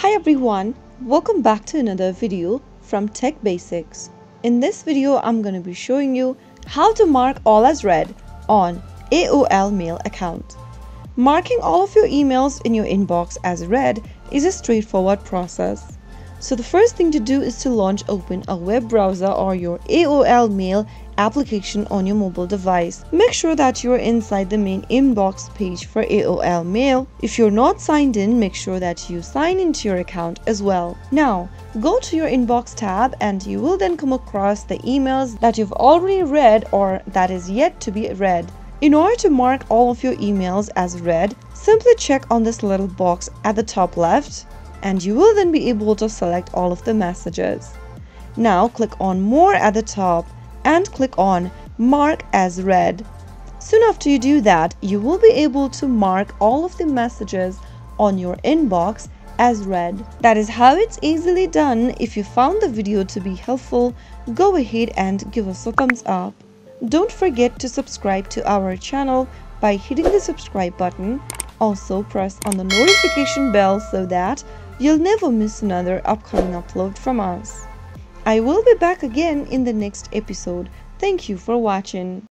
Hi everyone, welcome back to another video from Tech Basics. In this video, I'm going to be showing you how to mark all as read on AOL Mail account. Marking all of your emails in your inbox as read is a straightforward process. So the first thing to do is to launch open a web browser or your AOL Mail application on your mobile device. Make sure that you are inside the main inbox page for AOL Mail. If you're not signed in, make sure that you sign into your account as well. Now, go to your inbox tab and you will then come across the emails that you've already read or that is yet to be read. In order to mark all of your emails as read, simply check on this little box at the top left and you will then be able to select all of the messages. Now click on more at the top and click on mark as read. Soon after you do that, you will be able to mark all of the messages on your inbox as read. That is how it's easily done. If you found the video to be helpful, go ahead and give us a thumbs up. Don't forget to subscribe to our channel by hitting the subscribe button. Also press on the notification bell so that You'll never miss another upcoming upload from us. I will be back again in the next episode. Thank you for watching.